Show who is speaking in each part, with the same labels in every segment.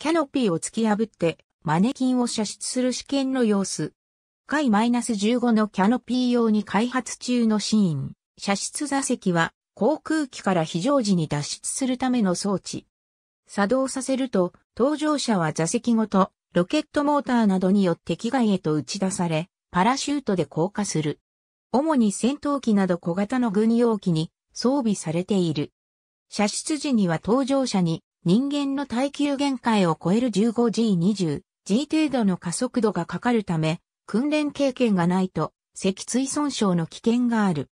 Speaker 1: キャノピーを突き破ってマネキンを射出する試験の様子。回 -15 のキャノピー用に開発中のシーン。射出座席は航空機から非常時に脱出するための装置。作動させると、搭乗者は座席ごとロケットモーターなどによって機外へと打ち出され、パラシュートで降下する。主に戦闘機など小型の軍用機に装備されている。射出時には搭乗者に人間の耐久限界を超える 15G20、G 程度の加速度がかかるため、訓練経験がないと、脊椎損傷の危険がある。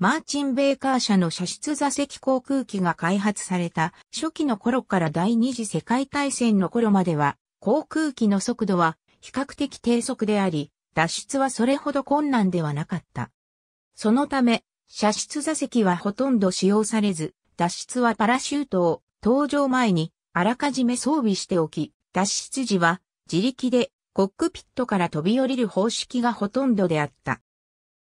Speaker 1: マーチン・ベーカー社の射出座席航空機が開発された初期の頃から第二次世界大戦の頃までは、航空機の速度は比較的低速であり、脱出はそれほど困難ではなかった。そのため、射出座席はほとんど使用されず、脱出はパラシュートを搭乗前にあらかじめ装備しておき、脱出時は自力でコックピットから飛び降りる方式がほとんどであった。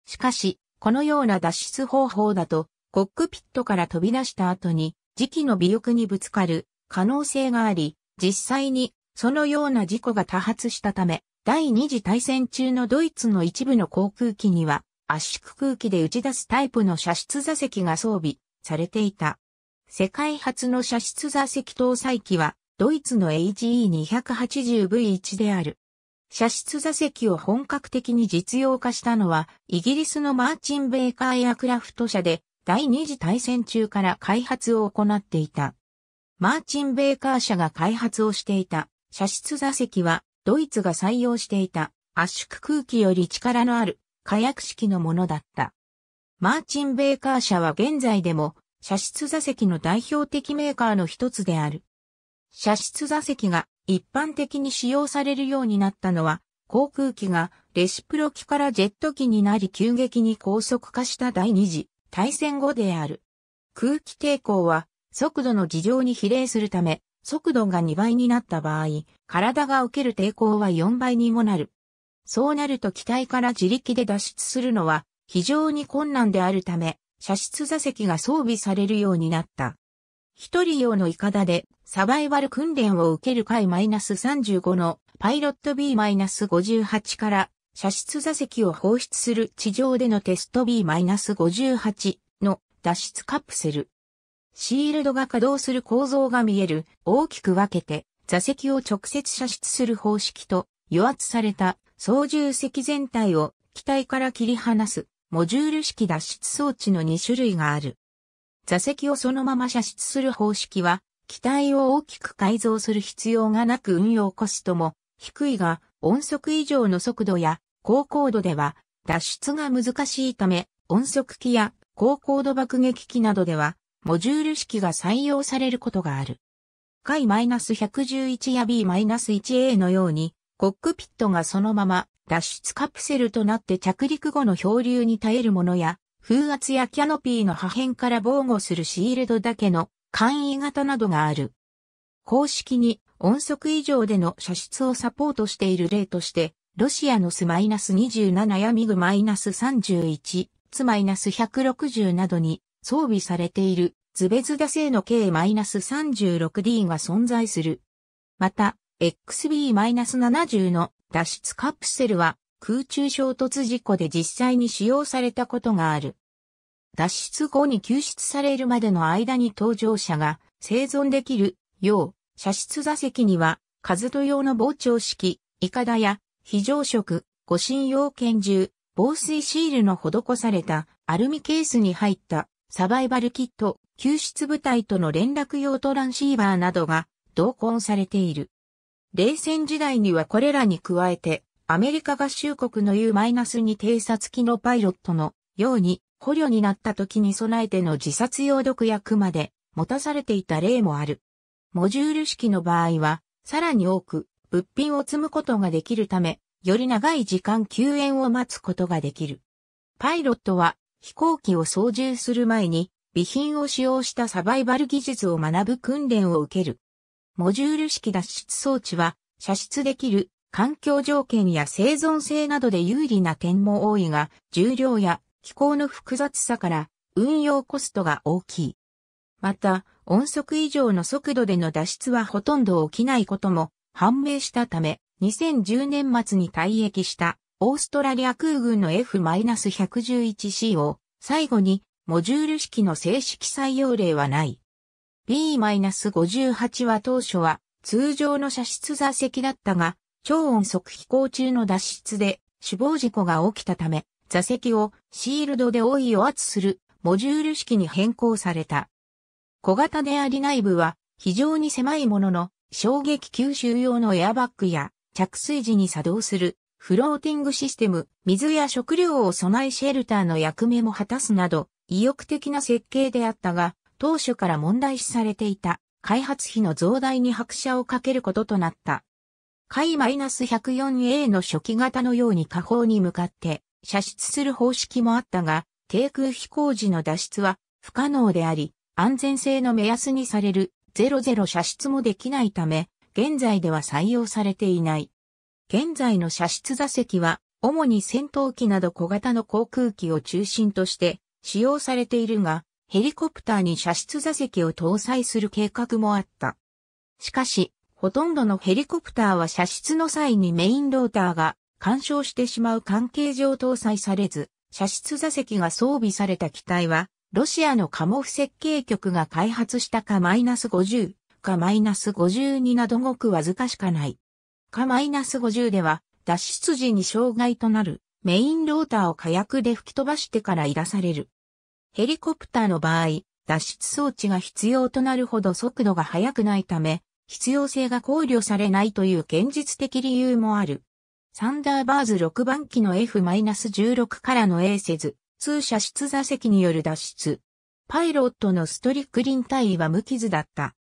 Speaker 1: しかし、このような脱出方法だと、コックピットから飛び出した後に、時期の尾翼にぶつかる可能性があり、実際にそのような事故が多発したため、第二次大戦中のドイツの一部の航空機には、圧縮空気で打ち出すタイプの射出座席が装備されていた。世界初の射出座席搭載機は、ドイツの HE280V1 である。射出座席を本格的に実用化したのは、イギリスのマーチン・ベーカーエアクラフト社で、第二次大戦中から開発を行っていた。マーチン・ベーカー社が開発をしていた射出座席は、ドイツが採用していた圧縮空気より力のある火薬式のものだった。マーチン・ベーカー社は現在でも射出座席の代表的メーカーの一つである。射出座席が一般的に使用されるようになったのは、航空機がレシプロ機からジェット機になり急激に高速化した第二次大戦後である。空気抵抗は速度の事情に比例するため、速度が2倍になった場合、体が受ける抵抗は4倍にもなる。そうなると機体から自力で脱出するのは非常に困難であるため、射出座席が装備されるようになった。一人用のイカダでサバイバル訓練を受ける回 -35 のパイロット B-58 から射出座席を放出する地上でのテスト B-58 の脱出カプセル。シールドが稼働する構造が見える大きく分けて座席を直接射出する方式と油圧された操縦席全体を機体から切り離すモジュール式脱出装置の2種類がある。座席をそのまま射出する方式は機体を大きく改造する必要がなく運用コストも低いが音速以上の速度や高高度では脱出が難しいため音速機や高高度爆撃機などではモジュール式が採用されることがある。回 -111 や B-1A のようにコックピットがそのまま脱出カプセルとなって着陸後の漂流に耐えるものや風圧やキャノピーの破片から防護するシールドだけの簡易型などがある。公式に音速以上での射出をサポートしている例として、ロシアのス -27 やミグ -31、ツ -160 などに装備されているズベズダ製の K-36D が存在する。また、XB-70 の脱出カプセルは空中衝突事故で実際に使用されたことがある。脱出後に救出されるまでの間に搭乗者が生存できるよう、射出座席には、数と用の膨張式、イカダや非常食、護身用拳銃、防水シールの施されたアルミケースに入ったサバイバルキット、救出部隊との連絡用トランシーバーなどが同梱されている。冷戦時代にはこれらに加えて、アメリカ合衆国の U-2 偵察機のパイロットのように捕虜になった時に備えての自殺用毒薬まで持たされていた例もある。モジュール式の場合は、さらに多く物品を積むことができるため、より長い時間救援を待つことができる。パイロットは飛行機を操縦する前に備品を使用したサバイバル技術を学ぶ訓練を受ける。モジュール式脱出装置は射出できる環境条件や生存性などで有利な点も多いが、重量や機構の複雑さから運用コストが大きい。また、音速以上の速度での脱出はほとんど起きないことも判明したため、2010年末に退役したオーストラリア空軍の F-111C を最後にモジュール式の正式採用例はない。B-58 は当初は通常の射出座席だったが、超音速飛行中の脱出で死亡事故が起きたため、座席をシールドで覆いを圧するモジュール式に変更された。小型であり内部は非常に狭いものの衝撃吸収用のエアバッグや着水時に作動するフローティングシステム、水や食料を備えシェルターの役目も果たすなど意欲的な設計であったが、当初から問題視されていた開発費の増大に拍車をかけることとなった。海 -104A の初期型のように下方に向かって射出する方式もあったが、低空飛行時の脱出は不可能であり、安全性の目安にされる00射出もできないため、現在では採用されていない。現在の射出座席は、主に戦闘機など小型の航空機を中心として使用されているが、ヘリコプターに射出座席を搭載する計画もあった。しかし、ほとんどのヘリコプターは射出の際にメインローターが干渉してしまう関係上搭載されず、射出座席が装備された機体は、ロシアのカモフ設計局が開発したかマイナス50かマイナス52などごくわずかしかない。かマイナス50では、脱出時に障害となるメインローターを火薬で吹き飛ばしてからい出される。ヘリコプターの場合、脱出装置が必要となるほど速度が速くないため、必要性が考慮されないという現実的理由もある。サンダーバーズ6番機の F-16 からの A せず、通射出座席による脱出。パイロットのストリックリン隊は無傷だった。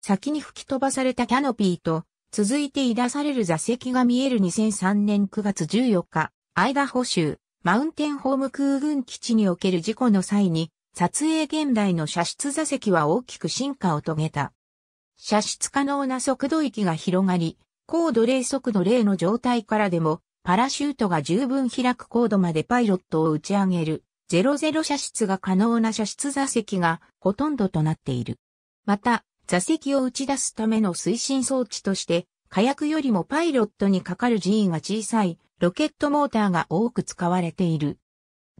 Speaker 1: 先に吹き飛ばされたキャノピーと、続いてい出される座席が見える2003年9月14日、間補修、マウンテンホーム空軍基地における事故の際に、撮影現代の射出座席は大きく進化を遂げた。射出可能な速度域が広がり、高度0速度0の状態からでも、パラシュートが十分開く高度までパイロットを打ち上げる、00射出が可能な射出座席がほとんどとなっている。また、座席を打ち出すための推進装置として、火薬よりもパイロットにかかる G が小さいロケットモーターが多く使われている。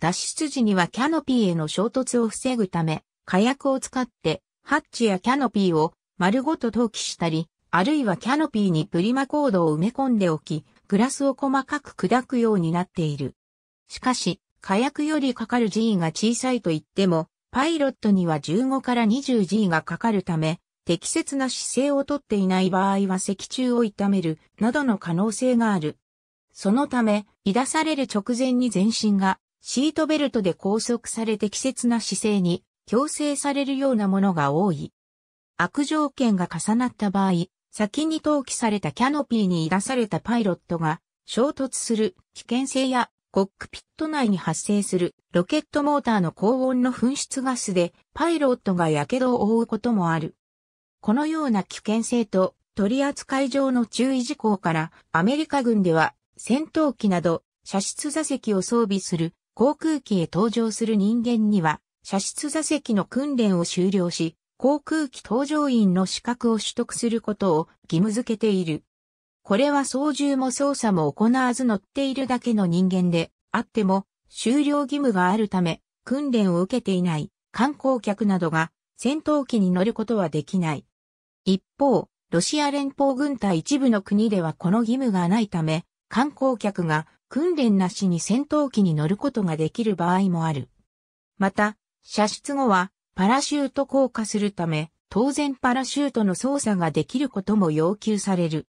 Speaker 1: 脱出時にはキャノピーへの衝突を防ぐため、火薬を使ってハッチやキャノピーを丸ごと投棄したり、あるいはキャノピーにプリマコードを埋め込んでおき、グラスを細かく砕くようになっている。しかし、火薬よりかかる G が小さいと言っても、パイロットには15から 20G がかかるため、適切な姿勢をとっていない場合は脊柱を痛める、などの可能性がある。そのため、い出される直前に全身がシートベルトで拘束され適切な姿勢に強制されるようなものが多い。悪条件が重なった場合、先に投棄されたキャノピーに出されたパイロットが衝突する危険性やコックピット内に発生するロケットモーターの高温の噴出ガスでパイロットが火傷を負うこともある。このような危険性と取扱上の注意事項からアメリカ軍では戦闘機など射出座席を装備する航空機へ搭乗する人間には射出座席の訓練を終了し航空機搭乗員の資格を取得することを義務付けている。これは操縦も操作も行わず乗っているだけの人間であっても終了義務があるため訓練を受けていない観光客などが戦闘機に乗ることはできない。一方、ロシア連邦軍隊一部の国ではこの義務がないため、観光客が訓練なしに戦闘機に乗ることができる場合もある。また、射出後はパラシュート降下するため、当然パラシュートの操作ができることも要求される。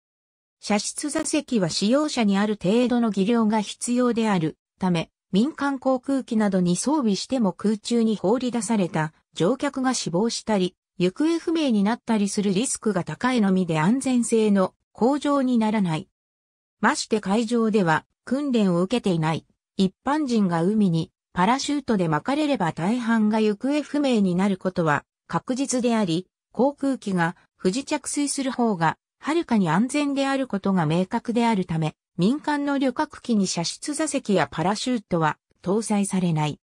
Speaker 1: 射出座席は使用者にある程度の技量が必要であるため、民間航空機などに装備しても空中に放り出された乗客が死亡したり、行方不明になったりするリスクが高いのみで安全性の向上にならない。まして海上では訓練を受けていない一般人が海にパラシュートで巻かれれば大半が行方不明になることは確実であり、航空機が不時着水する方がはるかに安全であることが明確であるため、民間の旅客機に射出座席やパラシュートは搭載されない。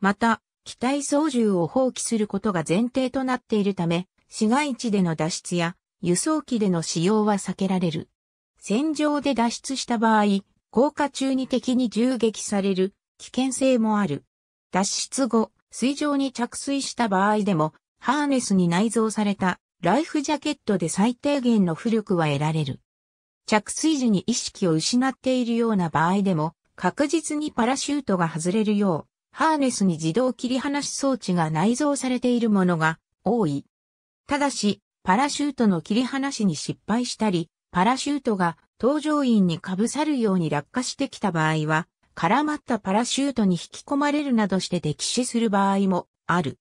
Speaker 1: また、機体操縦を放棄することが前提となっているため、市街地での脱出や輸送機での使用は避けられる。戦場で脱出した場合、降下中に敵に銃撃される危険性もある。脱出後、水上に着水した場合でも、ハーネスに内蔵されたライフジャケットで最低限の浮力は得られる。着水時に意識を失っているような場合でも、確実にパラシュートが外れるよう、ハーネスに自動切り離し装置が内蔵されているものが多い。ただし、パラシュートの切り離しに失敗したり、パラシュートが搭乗員に被さるように落下してきた場合は、絡まったパラシュートに引き込まれるなどして溺死する場合もある。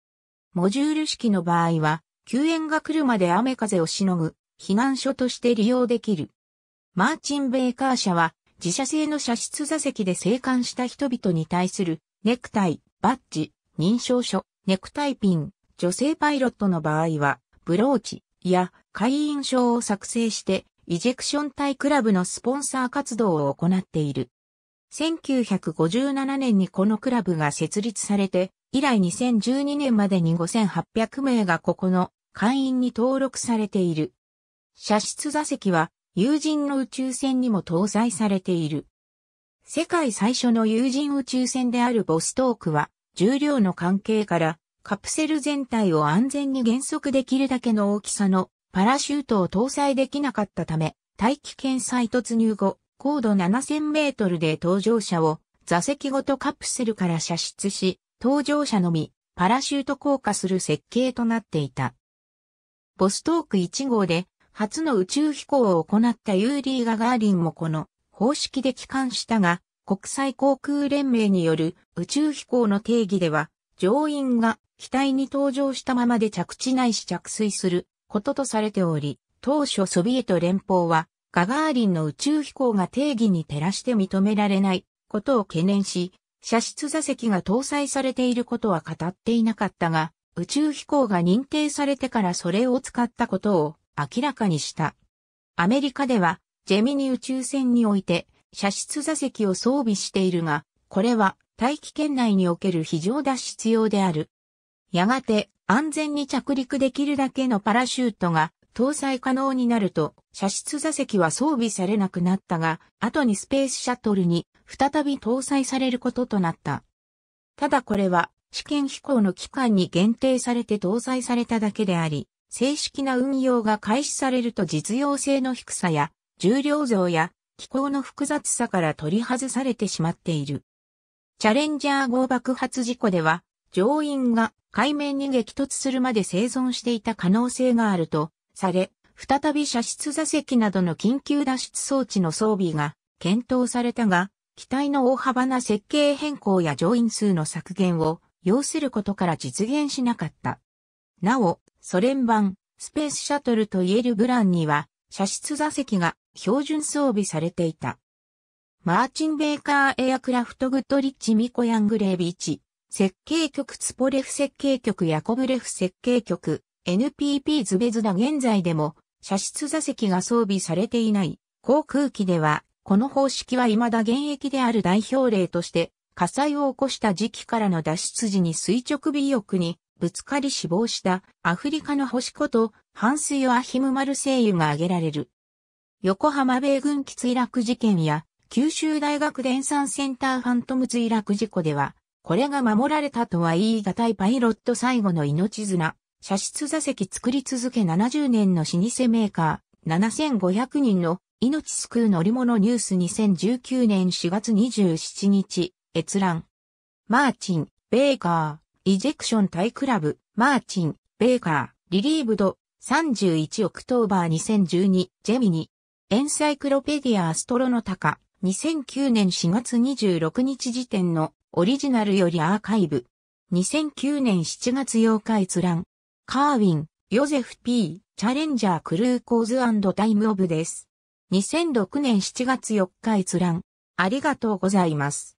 Speaker 1: モジュール式の場合は、救援が来るまで雨風をしのぐ避難所として利用できる。マーチン・ベーカー社は自社製の車室座席で生還した人々に対するネクタイ、バッジ、認証書、ネクタイピン、女性パイロットの場合は、ブローチや会員証を作成してイジェクション隊クラブのスポンサー活動を行っている。1957年にこのクラブが設立されて、以来2012年までに5800名がここの会員に登録されている。車室座席は有人の宇宙船にも搭載されている。世界最初の有人宇宙船であるボストークは重量の関係からカプセル全体を安全に減速できるだけの大きさのパラシュートを搭載できなかったため、大気圏再突入後、高度7000メートルで搭乗者を座席ごとカプセルから射出し、搭乗者のみパラシュート降下する設計となっていた。ボストーク1号で初の宇宙飛行を行ったユーリー・ガガーリンもこの方式で帰還したが、国際航空連盟による宇宙飛行の定義では、乗員が機体に搭乗したままで着地ないし着水することとされており、当初ソビエト連邦はガガーリンの宇宙飛行が定義に照らして認められないことを懸念し、射出座席が搭載されていることは語っていなかったが、宇宙飛行が認定されてからそれを使ったことを明らかにした。アメリカでは、ジェミニ宇宙船において、射出座席を装備しているが、これは大気圏内における非常脱出用である。やがて安全に着陸できるだけのパラシュートが搭載可能になると、射出座席は装備されなくなったが、後にスペースシャトルに再び搭載されることとなった。ただこれは試験飛行の期間に限定されて搭載されただけであり、正式な運用が開始されると実用性の低さや重量増や気候の複雑さから取り外されてしまっている。チャレンジャー号爆発事故では乗員が海面に激突するまで生存していた可能性があるとされ、再び射出座席などの緊急脱出装置の装備が検討されたが、機体の大幅な設計変更や乗員数の削減を要することから実現しなかった。なお、ソ連版スペースシャトルといえるブランには、射出座席が標準装備されていた。マーチン・ベーカー・エアクラフト・グッドリッチ・ミコヤン・グレーヴィチ設計局、ツポレフ設計局ヤコブレフ設計局、NPP ズベズダ現在でも、射出座席が装備されていない航空機では、この方式は未だ現役である代表例として、火災を起こした乗機からの脱出時に垂直尾翼にぶつかり死亡したアフリカの星ことハンス・ヨアヒム・マルセイユが挙げられる。横浜米軍機墜落事件や九州大学電算センターファントム墜落事故では、これが守られたとは言い難いパイロット最後の命綱、射出座席作り続け70年の老舗メーカー、7500人の命救う乗り物ニュース。2019年4月27日、閲覧。 Martin-Baker Ejection Tie Club、Martin-Baker、Retrieved、31 October 2012、ジェミニ。エンサイクロペディアアストロノタカ、2009年4月26日時点のオリジナルよりアーカイブ。2009年7月8日閲覧。カーウィン、ヨゼフ P、チャレンジャークルーコーズタイムオブです。2006年7月4日閲覧。ありがとうございます。